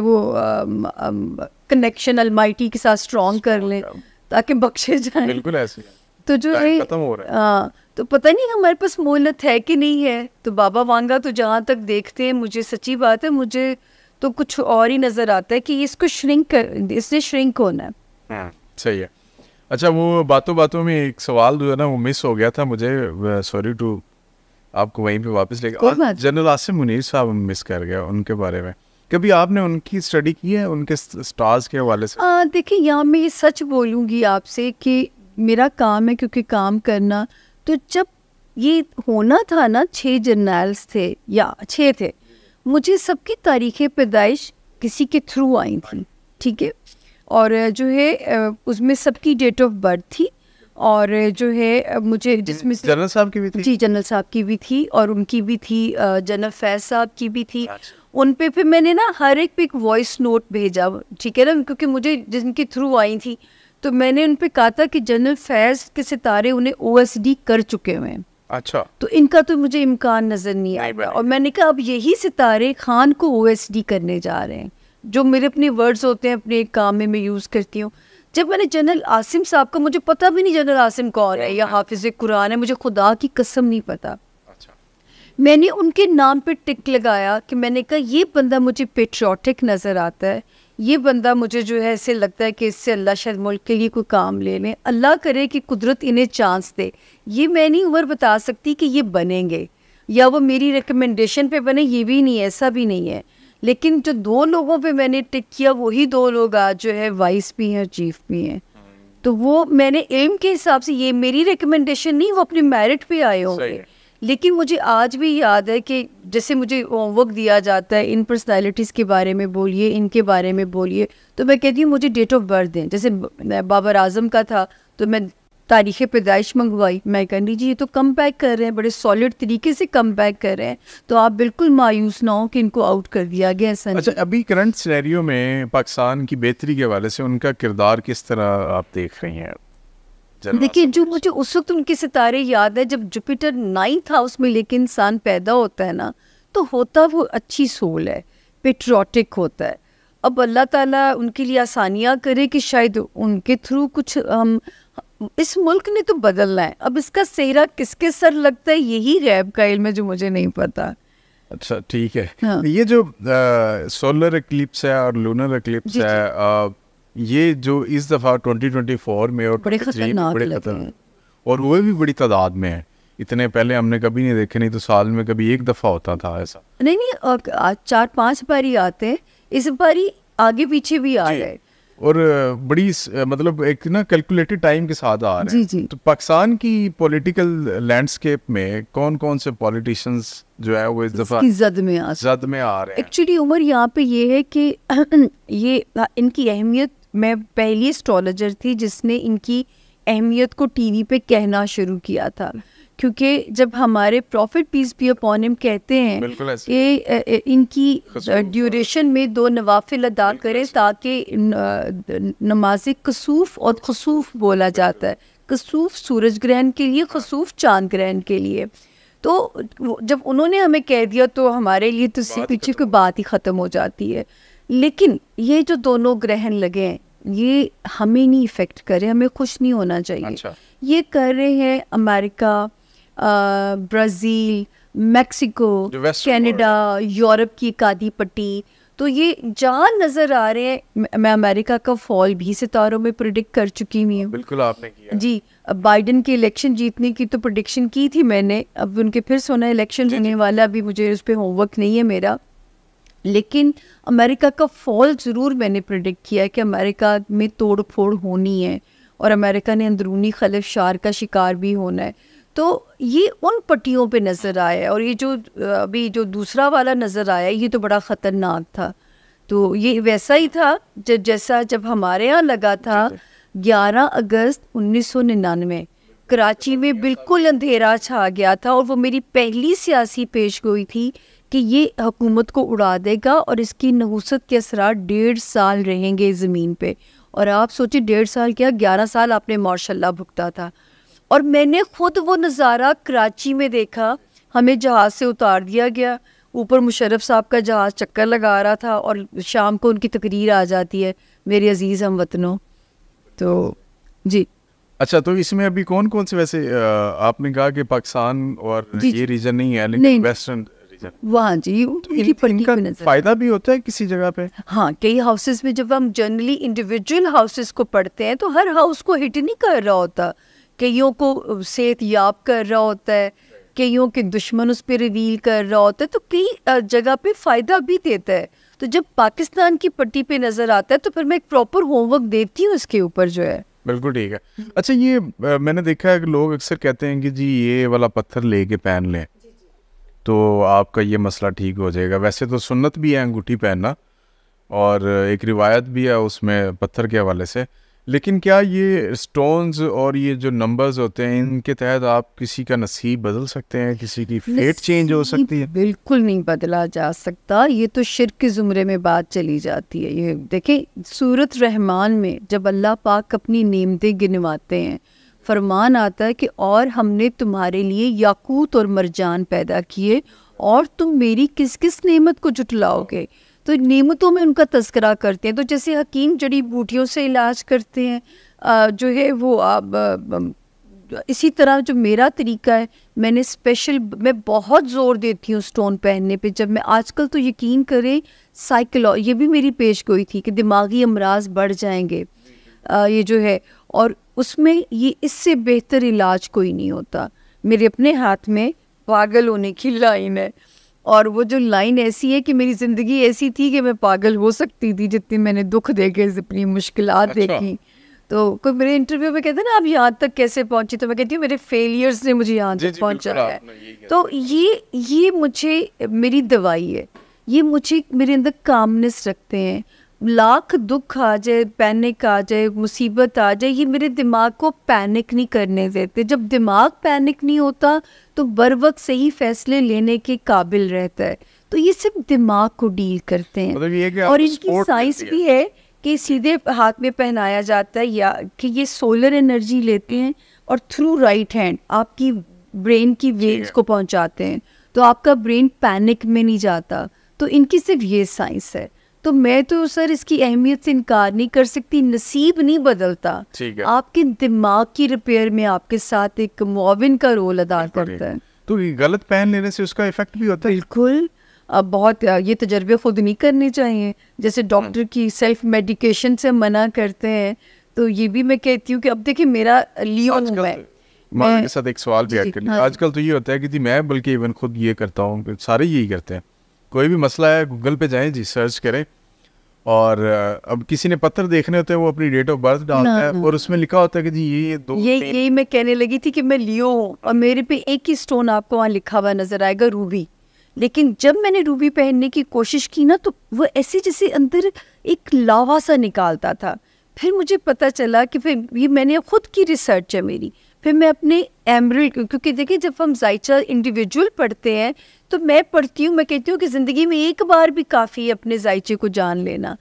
वो connection Almighty के साथ स्ट्रॉन्ग कर लें ताकि बख्शे जाए। बिल्कुल ऐसे तो जो है खत्म हो रहा है। हाँ तो पता नहीं हमारे पास मोहलत है कि नहीं है। तो बाबा वांगा तो जहाँ तक देखते हैं मुझे सच्ची बात है मुझे तो कुछ और ही नज़र आता है कि इसको श्रिंक कर इसने श्रिंक होना है। हम्म, सही है। अच्छा वो बातों बातों में एक सवाल जो है ना वो मिस हो गया था मुझे। सॉरी टू आपको वहीं पे वापस लेकर जनरल आसिम मुनीर साहब मिस कर गया उनके बारे में। कभी आपने उनकी स्टडी की है उनके स्टार्स के हवाले से? देखिए यहाँ मैं ये सच बोलूँगी आपसे कि मेरा काम है क्योंकि काम करना तो जब ये होना था ना छः जर्नल्स थे या छः थे मुझे सबकी तारीख पैदाइश किसी के थ्रू आई थी ठीक है? और जो है उसमें सबकी डेट ऑफ़ बर्थ थी और जो है मुझे जिसमें जनरल साहब की भी थी? जी जनरल साहब की भी थी और उनकी भी थी जनरल फैज साहब की भी थी अच्छा। उन पे फिर मैंने ना हर एक पे एक वॉइस नोट भेजा ठीक है ना? क्योंकि मुझे जिनके थ्रू आई थी तो मैंने उन पे कहा था कि जनरल फैज के सितारे उन्हें ओ कर चुके हुए हैं। अच्छा। तो इनका तो मुझे इम्कान नज़र नहीं नहीं आया और मैंने कहा अब यही सितारे खान को ओएसडी करने जा रहे हैं जो मेरे अपने वर्ड्स होते हैं अपने काम में मैं यूज़ करती हूँ। जब मैंने जनरल आसिम साहब का मुझे पता भी नहीं जनरल आसिम कौन है या हाफिज कुरान है मुझे खुदा की कसम नहीं पता। मैंने उनके नाम पे टिक लगाया कि मैंने कहा, ये बंदा मुझे पेट्रियाटिक नज़र आता है। ये बंदा मुझे जो है ऐसे लगता है कि इससे अल्लाह शायद मुल्क के लिए कोई काम ले लें। अल्लाह करे कि कुदरत इन्हें चांस दे। ये मैं नहीं उम्र बता सकती कि ये बनेंगे। या वो मेरी रिकमेंडेशन पे बने, ये भी नहीं है, ऐसा भी नहीं है। लेकिन जो दो लोगों पे मैंने टिक किया, वही दो लोग आज जो है वाइस भी हैं चीफ भी हैं। तो वो मैंने एम के हिसाब से ये मेरी रिकमेंडेशन नहीं, वो अपने मेरिट पे आए होंगे। लेकिन मुझे आज भी याद है कि जैसे मुझे होमवर्क दिया जाता है, इन पर्सनालिटीज़ के बारे में बोलिए, इनके बारे में बोलिए तो मैं कहती हूँ मुझे डेट ऑफ़ बर्थ दें। जैसे बाबर आज़म का था तो मैं तारीख़ पैदाइश मंगवाई। मैं कहनी जी, ये तो कम बैक कर रहे हैं, बड़े सॉलिड तरीके से कम बैक कर रहे हैं। तो आप बिल्कुल मायूस ना हो कि इनको आउट कर दिया गया, ऐसा अच्छा अभी करंट सिनेरियो में पाकिस्तान की बेहतरी के हवाले से उनका किरदार किस तरह आप देख रही हैं? देखिए जो मुझे उस वक्त उनके सितारे याद है जब जुपिटर नाइन्थ हाउस में लेके इंसान पैदा होता है ना तो होता वो अच्छी सोल है पेट्रोटिक होता है। अब अल्लाह ताला उनके लिए आसानियाँ करे कि शायद उनके थ्रू कुछ हम इस मुल्क ने तो बदलना है। अब इसका सेहरा किसके सर लगता है यही गैब का इल्म है जो मुझे नहीं पता। अच्छा ठीक है। हाँ। ये जो सोलर एक्लिप्स है और लूनर एक्लिप्स। है अ, ये जो इस दफ़ा 2024 में और बड़े 23 में खतरनाक बड़े खतरनाक। और वो भी बड़ी तादाद में है। इतने पहले हमने कभी नहीं देखे नहीं तो साल में कभी एक दफ़ा होता था ऐसा। नहीं नहीं आज चार पाँच बारी आते हैं इस बारी आगे पीछे भी आ रहे और बड़ी मतलब एक ना कैलकुलेटेड टाइम के साथ आ रहे हैं। जी। तो पाकिस्तान की पॉलिटिकल लैंडस्केप में कौन कौन से पॉलिटिशियंस जो है वो इस दफ़ा जद में आ जद में आ रहे हैं? एक्चुअली उमर यहाँ पे ये है कि ये इनकी अहमियत मैं पहली एस्ट्रोलॉजर थी जिसने इनकी अहमियत को टीवी पे कहना शुरू किया था। क्योंकि जब हमारे prophet peace be upon him कहते हैं कि इनकी ड्यूरेशन में दो नवाफिल अदा करें ताकि नमाज़ कसूफ और खसूफ बोला जाता है। कसूफ सूरज ग्रहण के लिए खसूफ चाँद ग्रहण के लिए। तो जब उन्होंने हमें कह दिया तो हमारे लिए तो पीछे कोई बात ही ख़त्म हो जाती है। लेकिन ये जो दोनों ग्रहण लगे हैं ये हमें नहीं इफ़ेक्ट करे हमें खुश नहीं होना चाहिए। अच्छा। ये कर रहे हैं America Brazil Mexico Canada Europe की कादी पट्टी। तो ये जहाँ नज़र आ रहे हैं मैं- अमेरिका का फॉल भी सितारों में प्रिडिक्ट कर चुकी हुई हूँ। बिल्कुल आपने किया। जी अब बाइडन के इलेक्शन जीतने की तो प्रोडिक्शन की थी मैंने अब उनके फिर सोना इलेक्शन होने वाला अभी मुझे उस पर होमवर्क नहीं है मेरा। लेकिन अमेरिका का फॉल ज़रूर मैंने प्रिडिक्ट किया है कि अमेरिका में तोड़ फोड़ होनी है और अमेरिका ने अंदरूनी खलफ शार का शिकार भी होना है। तो ये उन पट्टियों पे नज़र आया है और ये जो अभी जो दूसरा वाला नज़र आया ये तो बड़ा ख़तरनाक था। तो ये वैसा ही था जैसा जब हमारे यहाँ लगा था 11 अगस्त 1999 कराची में बिल्कुल अंधेरा छा गया था और वो मेरी पहली सियासी पेश गोई थी कि ये हुकूमत को उड़ा देगा और इसकी नहूसत के असरात डेढ़ साल रहेंगे ज़मीन पे। और आप सोचिए डेढ़ साल क्या? ग्यारह साल आपने माशाल्लाह भुगता था। और मैंने खुद वो नज़ारा कराची में देखा। हमें जहाज़ से उतार दिया गया। ऊपर मुशरफ साहब का जहाज़ चक्कर लगा रहा था और शाम को उनकी तकरीर आ जाती है मेरे अज़ीज़ हम वतनों। तो जी। अच्छा तो इसमें अभी कौन कौन से वैसे आ, आपने कहा कि पाकिस्तान और ये रीजन नहीं है लेकिन वेस्टर्न वहाँ जी तो इनका फ़ायदा भी होता है किसी जगह पे। हाँ कई हाउसेस में जब हम जनरली इंडिविजुअल हाउसेस को पढ़ते हैं तो हर हाउस को हिट नहीं कर रहा होता। कईयों को सेहत याब कर रहा होता है कईयों के दुश्मन उस पर रिवील कर रहा होता है तो कई जगह पे फ़ायदा भी देता है। तो जब पाकिस्तान की पट्टी पे नज़र आता है तो फिर मैं एक प्रॉपर होमवर्क देती हूँ उसके ऊपर जो है। बिल्कुल ठीक है। अच्छा ये आ, मैंने देखा है कि लोग अक्सर कहते हैं कि जी ये वाला पत्थर लेके पहन लें। तो आपका ये मसला ठीक हो जाएगा। वैसे तो सुन्नत भी है अंगूठी पहनना और एक रिवायत भी है उसमें पत्थर के हवाले से। लेकिन क्या ये स्टोन्स और ये जो नंबर्स होते हैं इनके तहत आप किसी का नसीब बदल सकते हैं? किसी की फेट चेंज हो सकती है? बिल्कुल नहीं बदला जा सकता। ये तो शिर के ज़ुमरे में बात चली जाती है। ये देखें सूरत रहमान में जब अल्लाह पाक अपनी नेमतें गिनवाते हैं फरमान आता है कि और हमने तुम्हारे लिए याकूत और मरजान पैदा किए और तुम मेरी किस किस नेमत को जुटलाओगे? तो नियमतों में उनका तस्करा करते हैं। तो जैसे हकीम जड़ी बूटियों से इलाज करते हैं जो है वो आप इसी तरह जो मेरा तरीका है, मैंने स्पेशल मैं बहुत ज़ोर देती हूँ स्टोन पहनने पे। जब मैं आजकल तो यकीन करें साइकिलो ये भी मेरी पेश गोई थी कि दिमागी अमराज बढ़ जाएँगे। ये जो है और उसमें ये इससे बेहतर इलाज कोई नहीं होता। मेरे अपने हाथ में पागल होने की लाइन है और वो जो लाइन ऐसी है कि मेरी ज़िंदगी ऐसी थी कि मैं पागल हो सकती थी जितनी मैंने दुख देखे अपनी मुश्किल अच्छा। देखी। तो कोई मेरे इंटरव्यू में कहते ना आप यहाँ तक कैसे पहुँची? तो मैं कहती हूँ मेरे फेलियर्स ने मुझे यहाँ तक पहुँचाया है। तो ये ये मुझे मेरी दवाई है। ये मुझे मेरे अंदर कामनेस रखते हैं। लाख दुख आ जाए पैनिक आ जाए मुसीबत आ जाए ये मेरे दिमाग को पैनिक नहीं करने देते। जब दिमाग पैनिक नहीं होता तो बर वक्त सही फैसले लेने के काबिल रहता है। तो ये सिर्फ़ दिमाग को डील करते हैं। मतलब ये और इनकी साइंस भी है कि सीधे हाथ में पहनाया जाता है या कि ये सोलर एनर्जी लेते हैं और थ्रू राइट हैंड आपकी ब्रेन की वेव्स को पहुंचाते हैं। तो आपका ब्रेन पैनिक में नहीं जाता। तो इनकी सिर्फ़ ये साइंस है। तो मैं तो सर इसकी अहमियत से इनकार नहीं कर सकती नसीब नहीं बदलता। ठीक है। आपके दिमाग की रिपेयर में आपके साथ एक मुआविन का रोल अदा करता है। तो ये गलत पहन लेने से उसका इफ़ेक्ट भी होता है? बिल्कुल। अब बहुत ये तजर्बे खुद नहीं करने चाहिए। जैसे डॉक्टर की सेल्फ मेडिकेशन से मना करते हैं तो ये भी मैं कहती हूँ कि अब देखिए मेरा लियो हूँ मैं। मैं के साथ एक सवाल भी ऐड कर हाँ। आजकल तो ये होता है कि मैं बल्कि इवन खुद ये करता हूँ सारे यही करते हैं। कोई भी मसला है गूगल पे जाएँ जी सर्च करें। और अब किसी ने पत्थर देखने होते हैं वो अपनी डेट ऑफ़ बर्थ डालता है और उसमें लिखा होता है कि जी ये दो ये यही मैं कहने लगी थी कि मैं लियो हूँ और मेरे पे एक ही स्टोन आपको वहाँ लिखा हुआ नज़र आएगा रूबी लेकिन जब मैंने रूबी पहनने की कोशिश की ना तो वो ऐसे जैसे अंदर एक लावा सा निकालता था। फिर मुझे पता चला कि फिर ये मैंने खुद की रिसर्च है मेरी। फिर मैं अपने एमरल्ड क्योंकि देखिए जब हम जायचा इंडिविजुअल पढ़ते हैं तो मैं पढ़ती हूँ, मैं कहती हूँ कि ज़िंदगी में एक बार भी काफ़ी है अपने जायचे को जान लेना।